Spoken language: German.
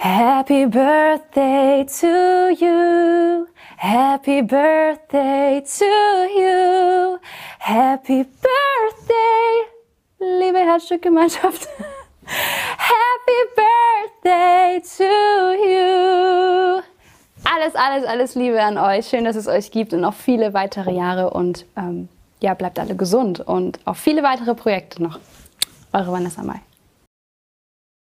Happy birthday to you. Happy birthday to you. Happy birthday, liebe Herzstückgemeinschaft. Happy birthday to you. Alles, alles, alles Liebe an euch. Schön, dass es euch gibt und noch viele weitere Jahre und ähm, ja, bleibt alle gesund und auch viele weitere Projekte noch. Eure Vanessa Mai.